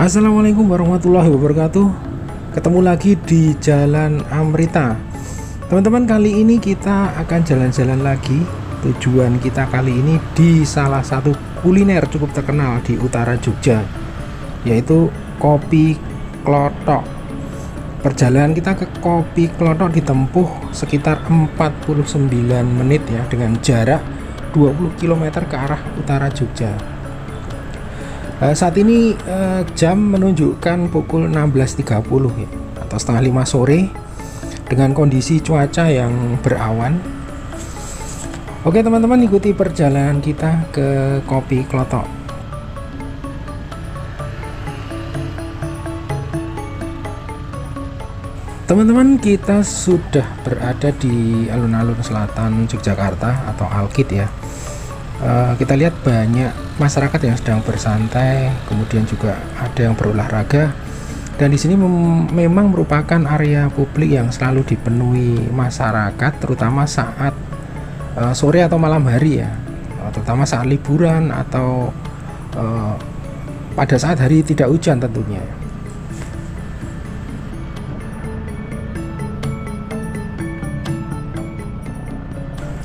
Assalamualaikum warahmatullahi wabarakatuh. Ketemu lagi di Jalan Amrita. Teman-teman kali ini kita akan jalan-jalan lagi. Tujuan kita kali ini di salah satu kuliner cukup terkenal di utara Jogja Yaitu Kopi Klotok. Perjalanan kita ke Kopi Klotok ditempuh sekitar 49 menit ya Dengan jarak 20 km ke arah utara Jogja Uh, saat ini uh, jam menunjukkan pukul 16.30 ya, atau setengah lima sore dengan kondisi cuaca yang berawan. Oke teman-teman ikuti perjalanan kita ke Kopi Klotok. Teman-teman kita sudah berada di alun-alun selatan Yogyakarta atau Alkit ya uh, kita lihat banyak masyarakat yang sedang bersantai kemudian juga ada yang berolahraga. Dan di sini mem memang merupakan area publik yang selalu dipenuhi masyarakat terutama saat uh, sore atau malam hari ya. Uh, terutama saat liburan atau uh, pada saat hari tidak hujan tentunya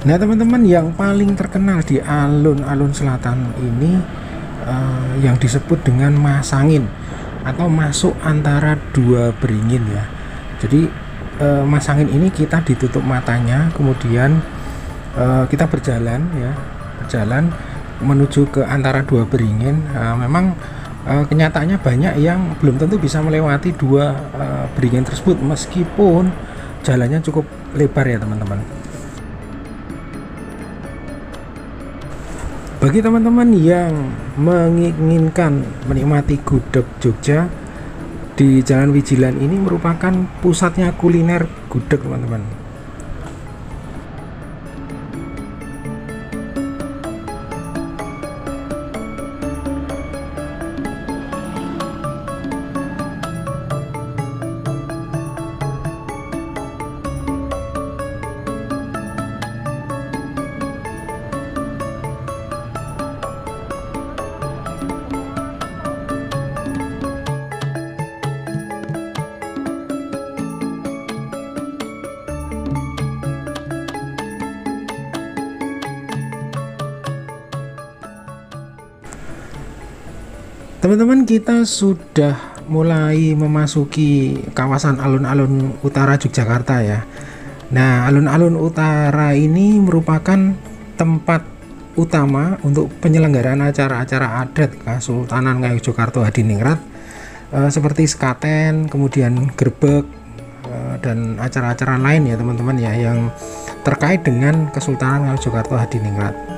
Nah teman-teman yang paling terkenal di alun-alun selatan ini uh, yang disebut dengan masangin atau masuk antara dua beringin ya. Jadi uh, masangin ini kita ditutup matanya, kemudian uh, kita berjalan ya, berjalan menuju ke antara dua beringin. Uh, memang uh, kenyataannya banyak yang belum tentu bisa melewati dua uh, beringin tersebut meskipun jalannya cukup lebar ya teman-teman. Bagi teman-teman yang menginginkan menikmati gudeg Jogja di Jalan Wijilan ini merupakan pusatnya kuliner gudeg teman-teman. Teman-teman kita sudah mulai memasuki kawasan alun-alun utara Yogyakarta ya. Nah, alun-alun utara ini merupakan tempat utama untuk penyelenggaraan acara-acara adat Kesultanan Ngayogyakarta Hadiningrat e, seperti skaten, kemudian gerbek e, dan acara-acara lain ya teman-teman ya yang terkait dengan Kesultanan Ngayogyakarta Hadiningrat.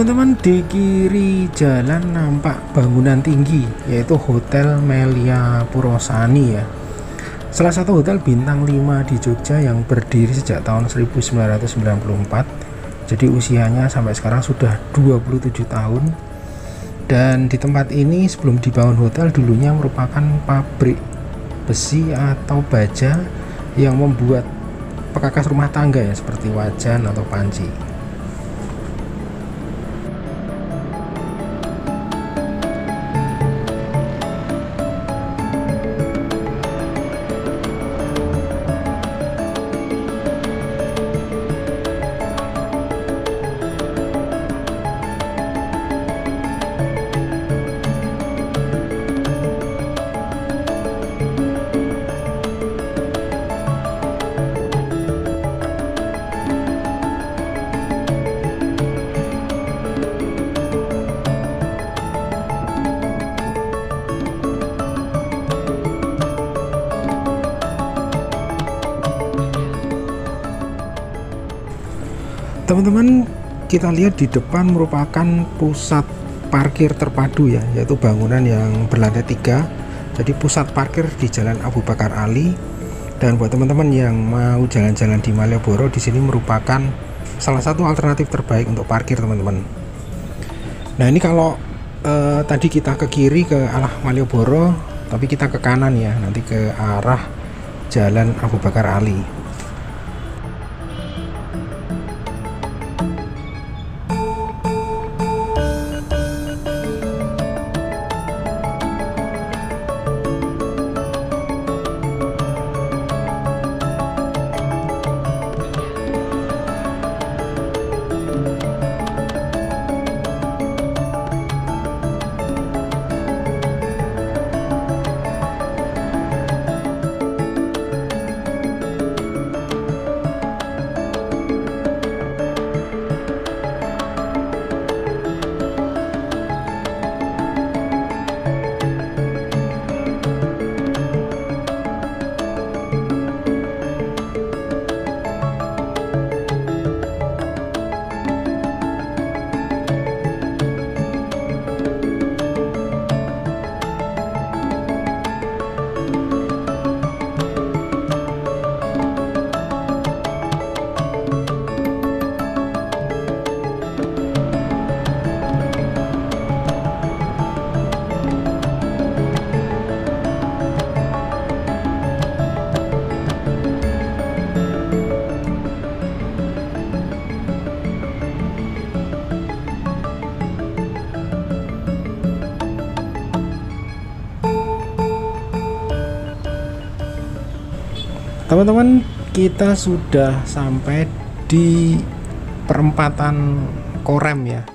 Teman-teman di kiri jalan nampak bangunan tinggi yaitu Hotel Melia Purosani ya. Salah satu hotel bintang 5 di Jogja yang berdiri sejak tahun 1994. Jadi usianya sampai sekarang sudah 27 tahun. Dan di tempat ini sebelum dibangun hotel dulunya merupakan pabrik besi atau baja yang membuat pekakas rumah tangga ya seperti wajan atau panci. Teman-teman kita lihat di depan merupakan pusat parkir terpadu ya yaitu bangunan yang berlantai tiga. Jadi pusat parkir di Jalan Abu Bakar Ali. Dan buat teman-teman yang mau jalan-jalan di Malioboro di sini merupakan salah satu alternatif terbaik untuk parkir teman-teman. Nah ini kalau eh, tadi kita ke kiri ke arah Malioboro tapi kita ke kanan ya nanti ke arah Jalan Abu Bakar Ali teman-teman kita sudah sampai di perempatan Korem ya.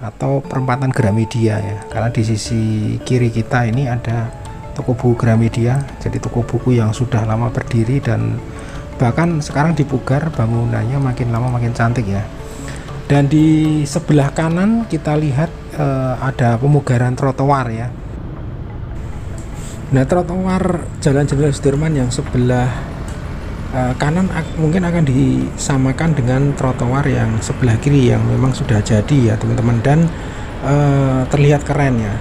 Atau perempatan Gramedia ya. Karena di sisi kiri kita ini ada toko buku Gramedia jadi toko buku yang sudah lama berdiri dan bahkan sekarang dipugar bangunannya makin lama makin cantik ya. Dan di sebelah kanan kita lihat eh, ada pemugaran trotoar ya Nah trotoar Jalan Jenderal Sudirman yang sebelah uh, kanan mungkin akan disamakan dengan trotoar yang sebelah kiri yang memang sudah jadi ya teman-teman. Dan uh, terlihat keren ya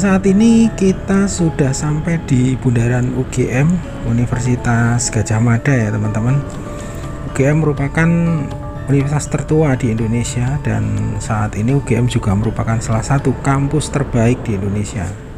saat ini kita sudah sampai di bundaran UGM Universitas Gajah Mada ya teman-teman. UGM merupakan universitas tertua di Indonesia dan saat ini UGM juga merupakan salah satu kampus terbaik di Indonesia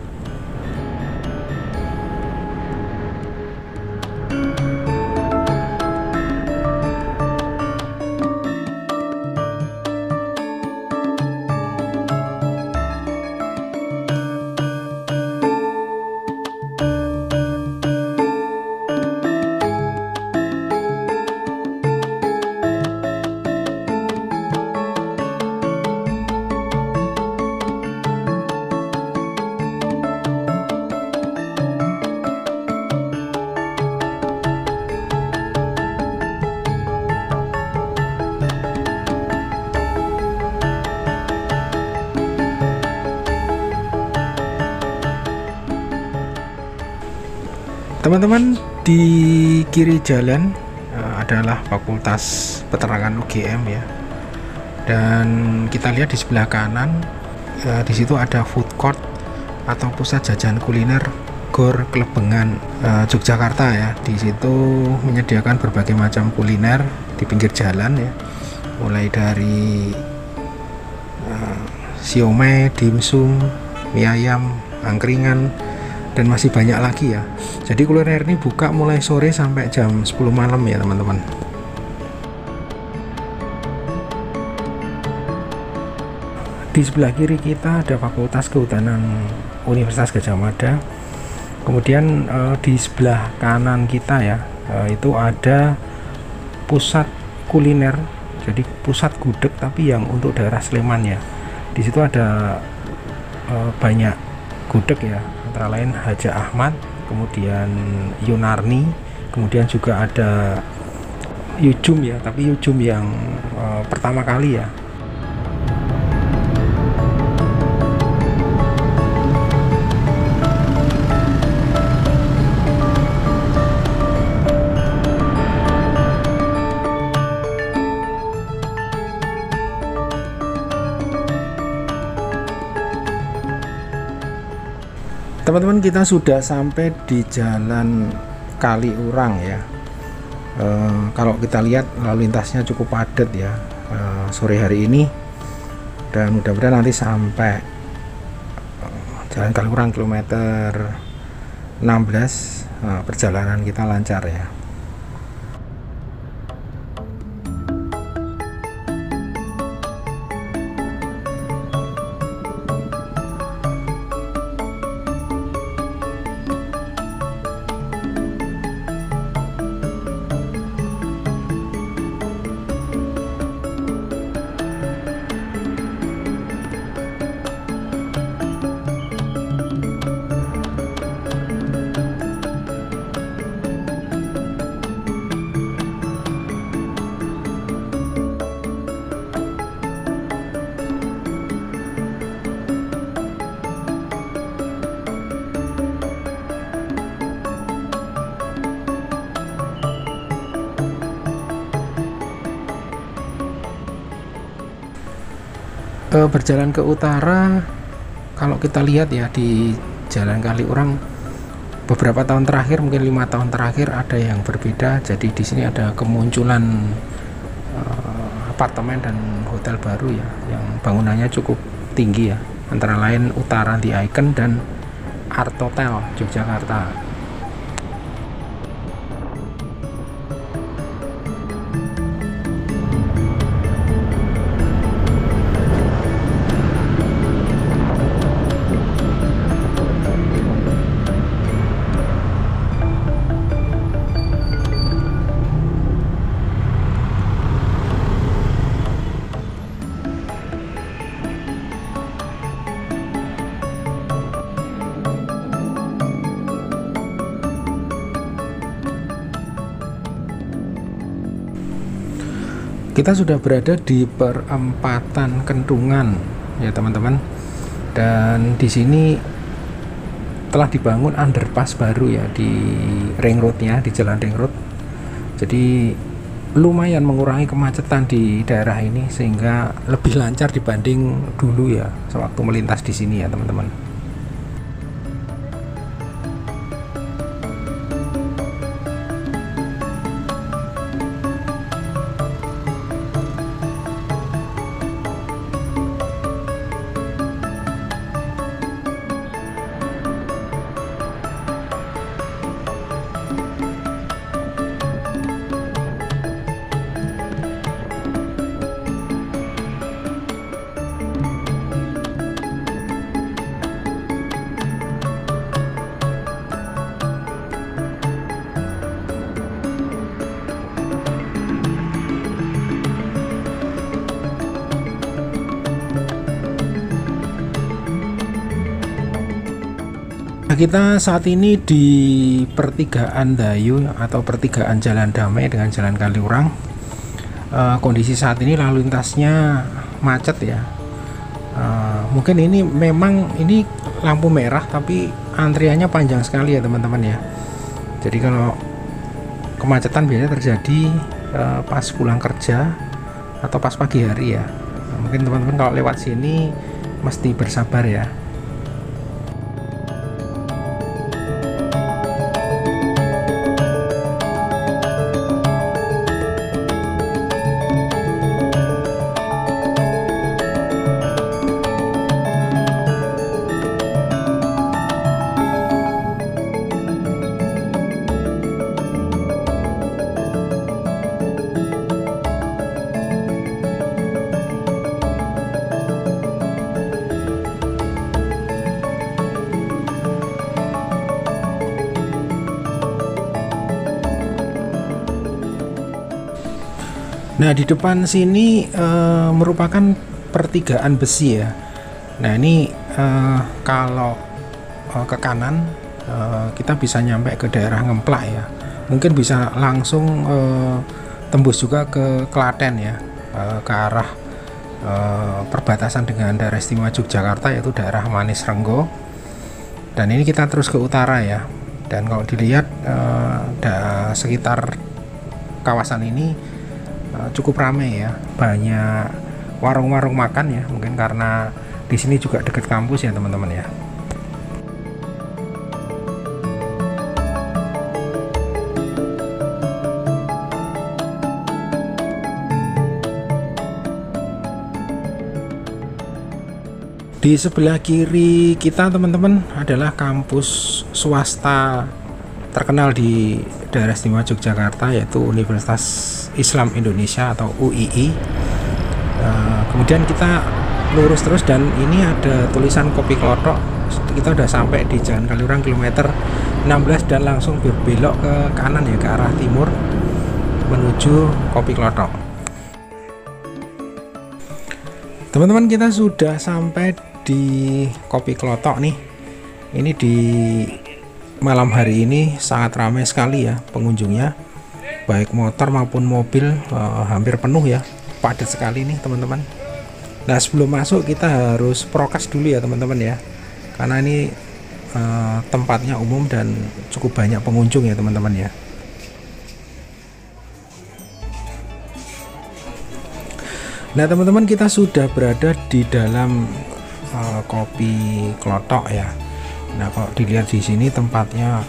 teman-teman di kiri jalan uh, adalah Fakultas Peterangan UGM ya. Dan kita lihat di sebelah kanan uh, di situ ada food court atau pusat jajan kuliner Gor Klebengan uh, Yogyakarta ya. Di situ menyediakan berbagai macam kuliner di pinggir jalan ya. Mulai dari uh, siomay, dimsum, mie ayam, angkringan dan masih banyak lagi ya. Jadi kuliner ini buka mulai sore sampai jam 10 malam ya teman-teman. Di sebelah kiri kita ada Fakultas Kehutanan Universitas Gajah Mada. Kemudian uh, di sebelah kanan kita ya uh, itu ada pusat kuliner. Jadi pusat gudeg tapi yang untuk daerah Sleman ya. Di situ ada uh, banyak gudeg ya antara lain Haja Ahmad kemudian Yunarni kemudian juga ada Yujum ya tapi Yujum yang uh, pertama kali ya teman-teman kita sudah sampai di jalan Kali Urang ya. E, kalau kita lihat lalu lintasnya cukup padat ya e, sore hari ini. Dan mudah-mudahan nanti sampai e, jalan Kali Urang kilometer 16 e, perjalanan kita lancar ya e, berjalan ke utara kalau kita lihat ya di jalan kali orang beberapa tahun terakhir mungkin lima tahun terakhir ada yang berbeda. Jadi di sini ada kemunculan e, apartemen dan hotel baru ya yang bangunannya cukup tinggi ya. Antara lain utara di Icon dan Art Hotel Yogyakarta kita sudah berada di perempatan Kentungan ya teman-teman. Dan di sini telah dibangun underpass baru ya di ring roadnya di jalan ring road. Jadi lumayan mengurangi kemacetan di daerah ini sehingga lebih lancar dibanding dulu ya sewaktu melintas di sini ya teman-teman kita saat ini di pertigaan Dayu atau pertigaan Jalan Damai dengan Jalan Kaliurang. Uh, kondisi saat ini lalu lintasnya macet ya. Uh, mungkin ini memang ini lampu merah tapi antriannya panjang sekali ya teman-teman ya. Jadi kalau kemacetan biasanya terjadi uh, pas pulang kerja atau pas pagi hari ya. Mungkin teman-teman kalau lewat sini mesti bersabar ya Nah, di depan sini uh, merupakan pertigaan besi ya. Nah, ini uh, kalau uh, ke kanan uh, kita bisa nyampe ke daerah Ngemplak ya. Mungkin bisa langsung uh, tembus juga ke Klaten ya, uh, ke arah uh, perbatasan dengan daerah istimewa Yogyakarta yaitu daerah Manis Renggo. Dan ini kita terus ke utara ya. Dan kalau dilihat uh, sekitar kawasan ini uh, cukup ramai ya. Banyak warung-warung makan ya mungkin karena di sini juga dekat kampus ya teman-teman ya. Di sebelah kiri kita teman-teman adalah kampus swasta terkenal di daerah istimewa Yogyakarta yaitu Universitas Islam Indonesia atau UII uh, eh, kemudian kita lurus terus dan ini ada tulisan kopi klotok. Kita udah sampai di Jalan Kaliurang kilometer 16 dan langsung berbelok ke kanan ya ke arah timur menuju kopi klotok. Teman-teman kita sudah sampai di kopi klotok nih. Ini di malam hari ini sangat ramai sekali ya pengunjungnya baik motor maupun mobil uh, hampir penuh ya. Padat sekali nih teman-teman. Nah sebelum masuk kita harus prokes dulu ya teman-teman ya. Karena ini uh, tempatnya umum dan cukup banyak pengunjung ya teman-teman ya. Nah teman-teman kita sudah berada di dalam uh, kopi klotok ya. Nah, kalau dilihat di sini tempatnya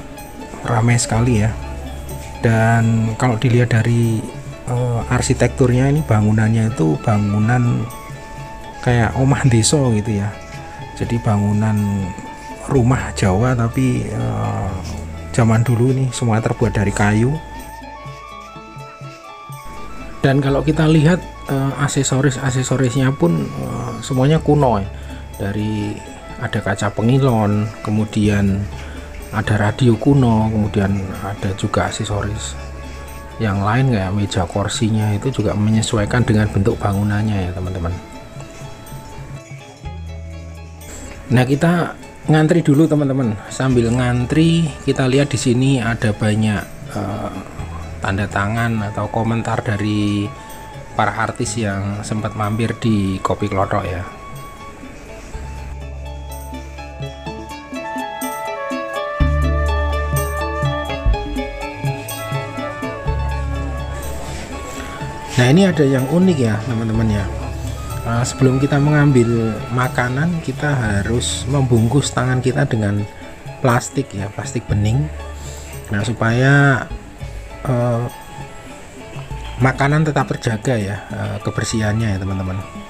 ramai sekali ya. Dan kalau dilihat dari uh, arsitekturnya ini bangunannya itu bangunan kayak omah deso gitu ya. Jadi bangunan rumah Jawa tapi uh, zaman dulu nih semua terbuat dari kayu. Dan kalau kita lihat uh, aksesoris-aksesorisnya pun uh, semuanya kuno ya. Dari ada kaca pengilon kemudian ada radio kuno kemudian ada juga aksesoris. Yang lain kayak meja kursinya itu juga menyesuaikan dengan bentuk bangunannya ya teman-teman. Nah kita ngantri dulu teman-teman. Sambil ngantri kita lihat di sini ada banyak uh, tanda tangan atau komentar dari para artis yang sempat mampir di kopi klotok ya Nah ini ada yang unik ya teman-teman ya. Uh, Sebelum kita mengambil makanan kita harus membungkus tangan kita dengan plastik ya plastik bening. Nah supaya uh, makanan tetap terjaga ya uh, kebersihannya ya teman-teman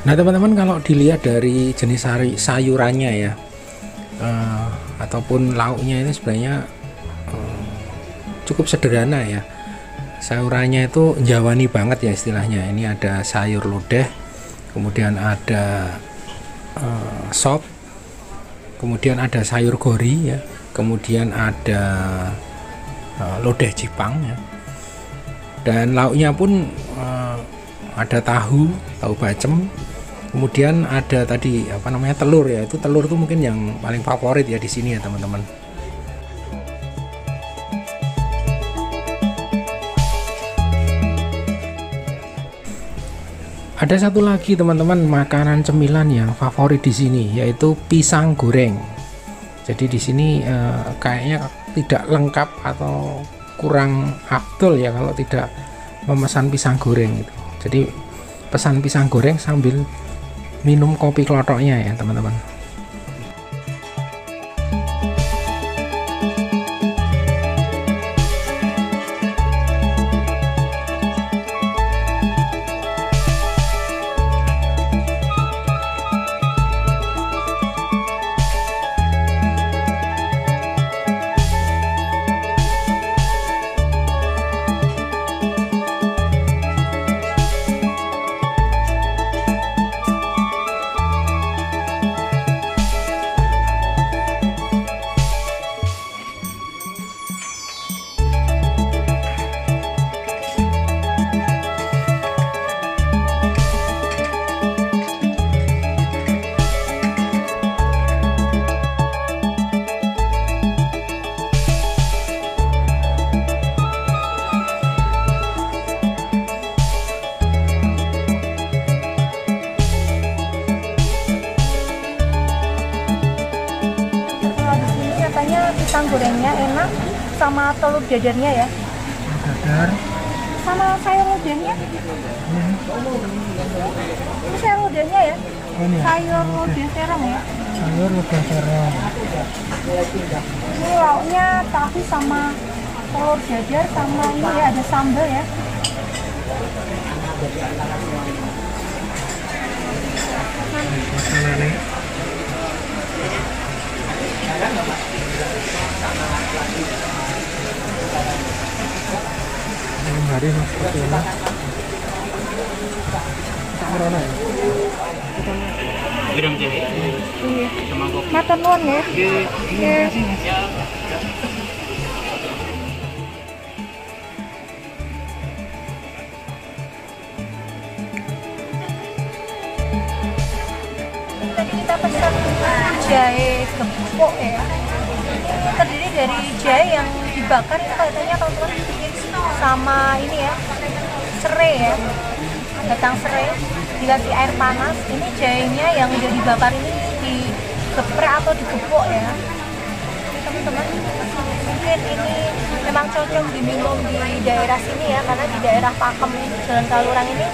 Nah teman-teman kalau dilihat dari jenis sayurannya ya uh, ataupun lauknya ini sebenarnya uh, cukup sederhana ya. Sayurannya itu jawani banget ya istilahnya. Ini ada sayur lodeh kemudian ada uh, sop kemudian ada sayur gori ya kemudian ada uh, lodeh jipang ya. Dan lauknya pun uh, ada tahu tahu bacem. Kemudian ada tadi apa namanya telur ya. Itu telur itu mungkin yang paling favorit ya di sini ya teman-teman. Ada satu lagi teman-teman makanan cemilan yang favorit di sini yaitu pisang goreng. Jadi di sini eh, kayaknya tidak lengkap atau kurang afdol ya kalau tidak memesan pisang goreng itu jadi pesan pisang goreng sambil minum kopi kelotoknya ya teman-teman dadarnya ya? Dadar sama sayur lodehnya ini ini sayur lodehnya ya? Ini ya? Sayur lodeh terong ya? sayur udah terong ini lauknya tahu sama telur dadar sama ini ya ada sambal ya Malam hari mas seperti ini. Tak merona ya jahe iya nuwun ya? Oke. Oke. tadi kita pesan jahe gepuk ya. Terdiri dari jahe yang dibakar itu katanya teman-teman sama ini ya serai ya. Batang serai dikasih air panas. Ini jahenya yang udah dibakar ini digeprek atau digepuk ya. Teman-teman mungkin ini memang cocok diminum di daerah sini ya karena di daerah Pakem Jalan Kalurang ini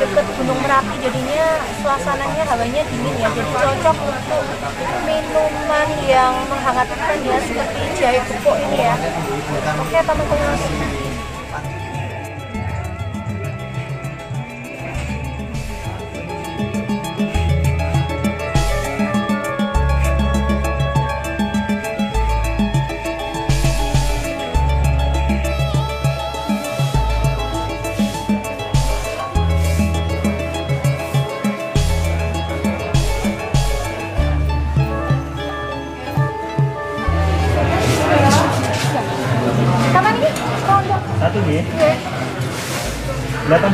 dekat Gunung Merapi jadinya suasananya hawanya dingin ya. Jadi cocok untuk minuman yang menghangatkan ya seperti jahe gepuk ini ya. Oke teman-teman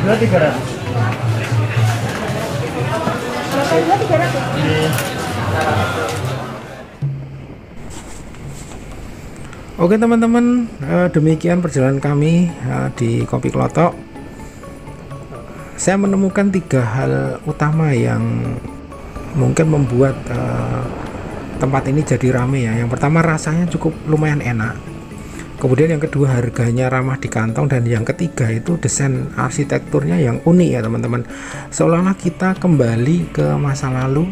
dua tiga ratus. dua tiga ratus Oke teman-teman, eh, demikian perjalanan kami eh, di Kopi Klotok. Saya menemukan tiga hal utama yang mungkin membuat eh, tempat ini jadi rame ya. Yang pertama rasanya cukup lumayan enak. Kemudian yang kedua harganya ramah di kantong dan yang ketiga itu desain arsitekturnya yang unik ya teman-teman. Seolah-olah kita kembali ke masa lalu.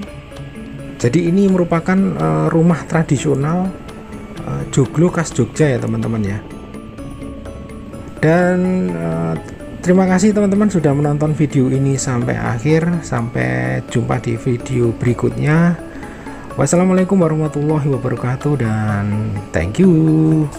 Jadi ini merupakan eh, rumah tradisional eh, joglo khas Jogja ya teman-teman ya. Dan eh, terima kasih teman-teman sudah menonton video ini sampai akhir. Sampai jumpa di video berikutnya. Wassalamualaikum warahmatullahi wabarakatuh dan thank you.